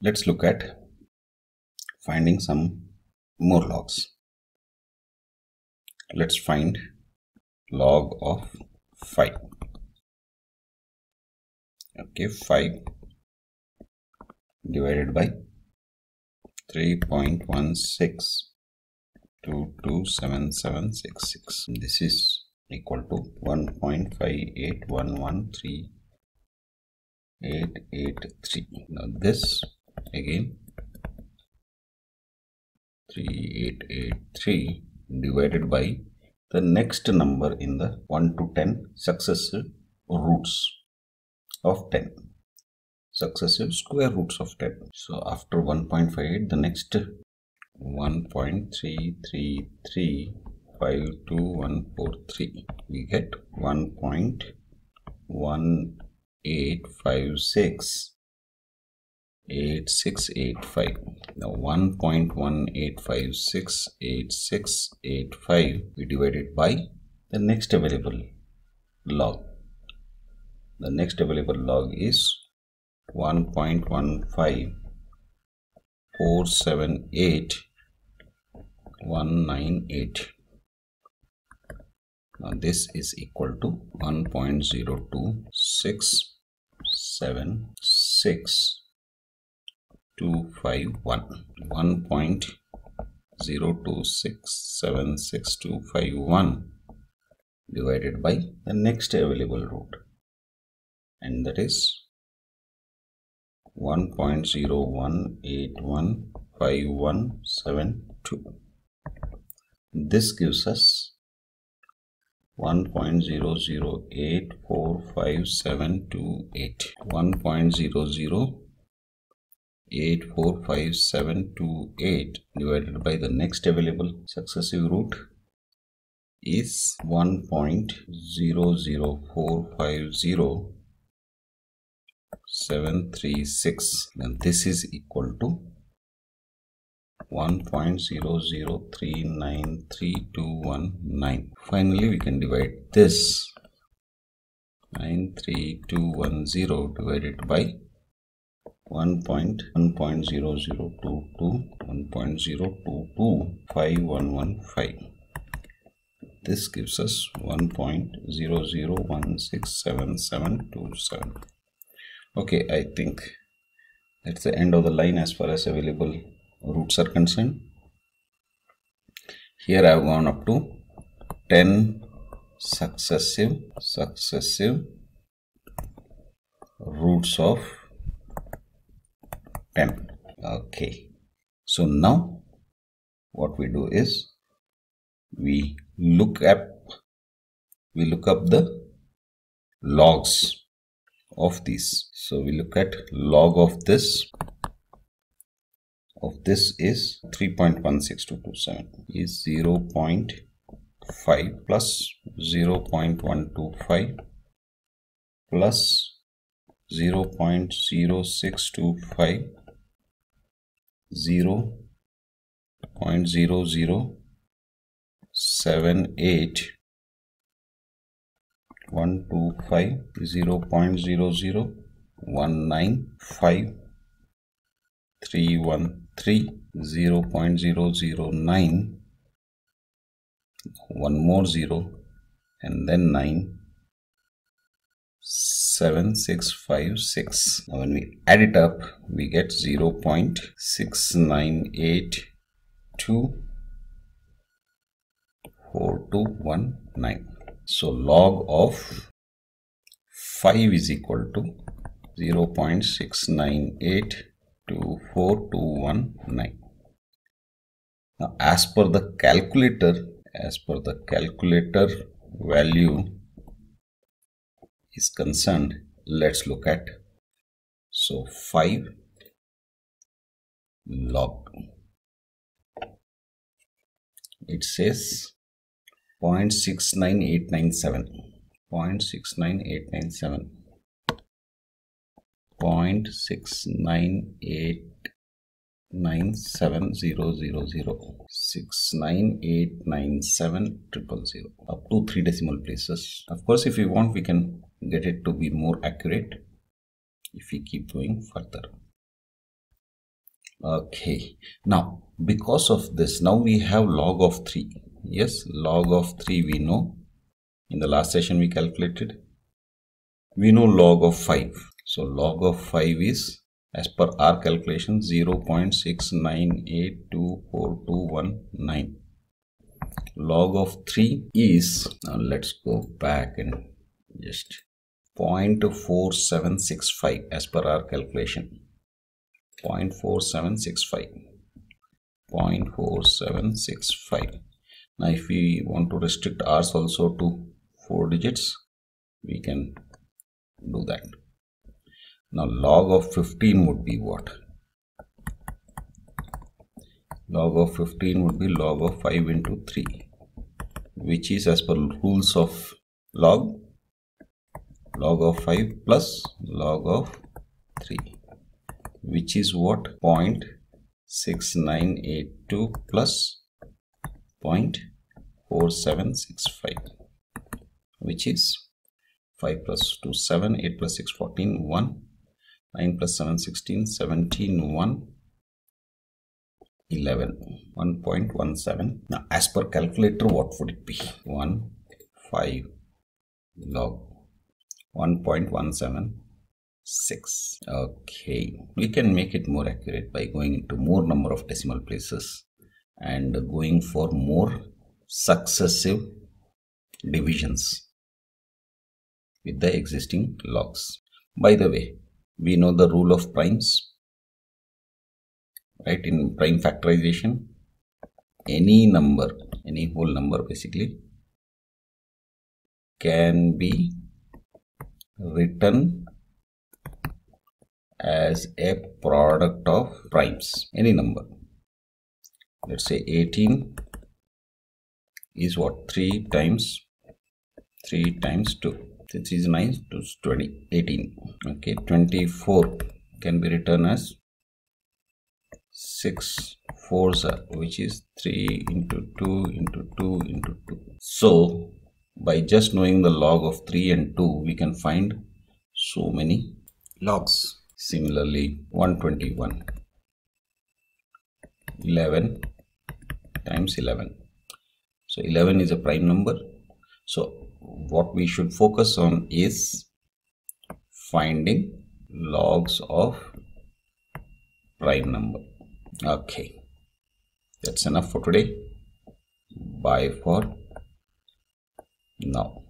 let's look at finding some more logs. Let's find log of 5 okay 5 divided by 3.16227766 this is equal to 1.58113 now this again. 3883 divided by the next number in the 1 to 10 successive roots of 10 successive square roots of 10 so after 1.58 the next 1.33352143 we get 1.1856 8685 now 1.18568685 we divide it by the next available log. The next available log is 1.15 198 now this is equal to 1.02676 251 1.0267651 divided by the next available root. And that is 1.01815172 this gives us 1.00845728 1.00 845728 divided by the next available successive root is 1.00450736 and this is equal to 1.00393219 finally we can divide this 93210 divided by 1.0022 this gives us 1.00167727 okay i think that's the end of the line as far as available roots are concerned. Here i have gone up to 10 successive successive roots of 10 okay. So now what we do is we look up we look up the logs of these. So we look at log of this of this is 3.16227 is 0 0.5 plus 0 0.125 plus 0 0.0625 0 0.0078 125 0 0.0019 313 0 0.009 one more 0 and then 9 7656 now when we add it up we get 0 0.69824219 so log of 5 is equal to 0 0.69824219 now as per the calculator as per the calculator value is concerned let's look at so 5 log. It says 0.69897 0.69897 0.698 nine seven zero zero zero six nine eight nine seven triple zero up to three decimal places. Of course if we want we can get it to be more accurate if we keep going further Okay. Now, because of this, now we have log of 3. Yes, log of 3 we know. In the last session we calculated. We know log of 5. So, log of 5 is as per our calculation 0 0.698242119 log of 3 is now let's go back and just 0.4765 as per our calculation. 0.4765 0.4765 now if we want to restrict ours also to four digits we can do that. Now log of 15 would be what? Log of 15 would be log of 5 into 3 which is as per rules of log log of 5 plus log of 3 which is what? 0.6982 plus 0.4765 which is 5 plus 2 7 8 plus 6 14 1 9 plus 7 16 17 1 11 1.17 now as per calculator what would it be? 1 5 log 1.176 okay. We can make it more accurate by going into more number of decimal places and going for more successive divisions with the existing logs. By the way we know the rule of primes right? In prime factorization any number any whole number basically can be written as a product of primes any number. Let's say 18 is what? 3 times 3 times 2 6 is 9 to 20 18 okay 24 can be written as 6 fours which is 3 into 2 into 2 into 2 so by just knowing the log of 3 and 2 we can find so many logs. Similarly 121 11 times 11 so 11 is a prime number. So what we should focus on is finding logs of prime number. Okay. That's enough for today. Bye for now